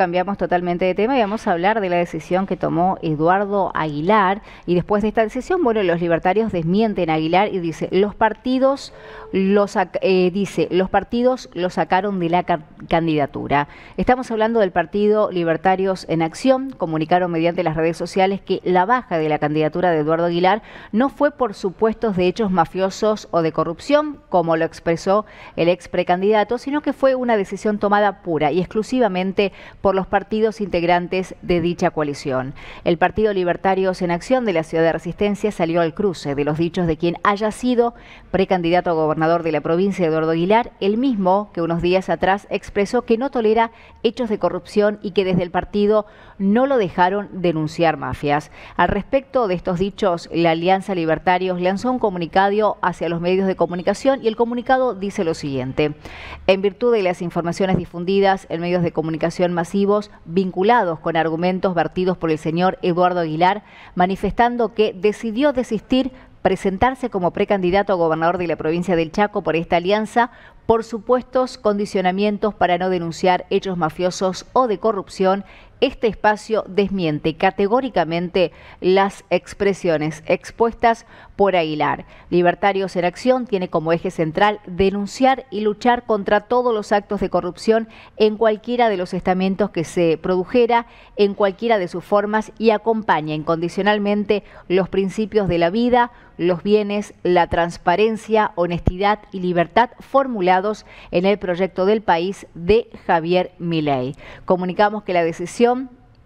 cambiamos totalmente de tema y vamos a hablar de la decisión que tomó Eduardo Aguilar. Y después de esta decisión, bueno, los libertarios desmienten a Aguilar y dice, los partidos los, eh, dice, los partidos lo sacaron de la candidatura. Estamos hablando del Partido Libertarios en Acción. Comunicaron mediante las redes sociales que la baja de la candidatura de Eduardo Aguilar no fue por supuestos de hechos mafiosos o de corrupción, como lo expresó el ex precandidato, sino que fue una decisión tomada pura y exclusivamente por los partidos integrantes de dicha coalición. El Partido Libertarios en Acción de la Ciudad de Resistencia salió al cruce de los dichos de quien haya sido precandidato a gobernador de la provincia, Eduardo Aguilar, el mismo que unos días atrás expresó que no tolera hechos de corrupción y que desde el partido no lo dejaron denunciar mafias. Al respecto de estos dichos, la Alianza Libertarios lanzó un comunicado hacia los medios de comunicación y el comunicado dice lo siguiente. En virtud de las informaciones difundidas en medios de comunicación masivos vinculados con argumentos vertidos por el señor Eduardo Aguilar, manifestando que decidió desistir presentarse como precandidato a gobernador de la provincia del Chaco por esta alianza por supuestos condicionamientos para no denunciar hechos mafiosos o de corrupción este espacio desmiente categóricamente las expresiones expuestas por Aguilar. Libertarios en Acción tiene como eje central denunciar y luchar contra todos los actos de corrupción en cualquiera de los estamentos que se produjera, en cualquiera de sus formas y acompaña incondicionalmente los principios de la vida, los bienes, la transparencia, honestidad y libertad formulados en el proyecto del país de Javier Milei. Comunicamos que la decisión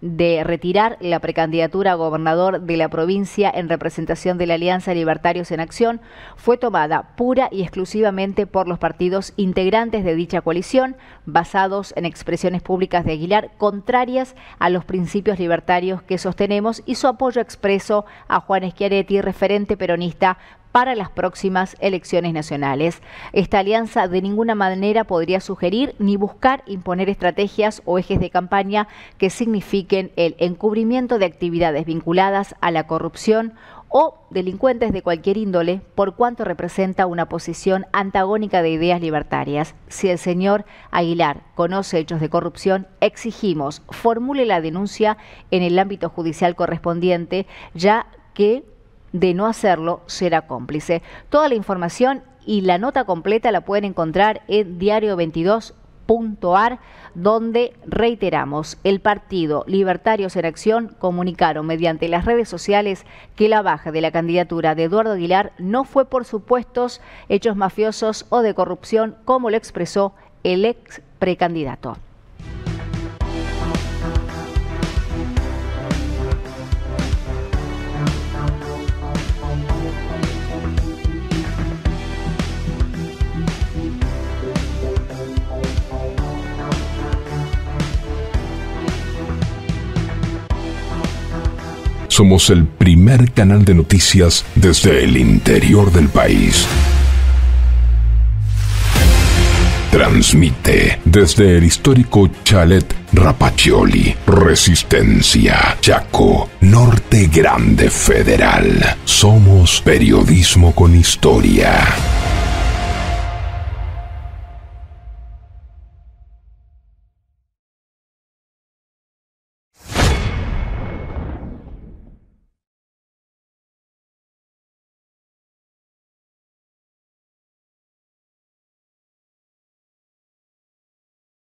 de retirar la precandidatura a gobernador de la provincia en representación de la Alianza Libertarios en Acción fue tomada pura y exclusivamente por los partidos integrantes de dicha coalición, basados en expresiones públicas de Aguilar contrarias a los principios libertarios que sostenemos y su apoyo expreso a Juan Schiaretti, referente peronista para las próximas elecciones nacionales. Esta alianza de ninguna manera podría sugerir ni buscar imponer estrategias o ejes de campaña que signifiquen el encubrimiento de actividades vinculadas a la corrupción o delincuentes de cualquier índole, por cuanto representa una posición antagónica de ideas libertarias. Si el señor Aguilar conoce hechos de corrupción, exigimos formule la denuncia en el ámbito judicial correspondiente, ya que de no hacerlo será cómplice. Toda la información y la nota completa la pueden encontrar en diario22.ar, donde reiteramos, el partido Libertarios en Acción comunicaron mediante las redes sociales que la baja de la candidatura de Eduardo Aguilar no fue por supuestos hechos mafiosos o de corrupción, como lo expresó el ex precandidato. Somos el primer canal de noticias desde el interior del país. Transmite desde el histórico chalet Rapachioli, Resistencia, Chaco, Norte Grande Federal. Somos periodismo con historia.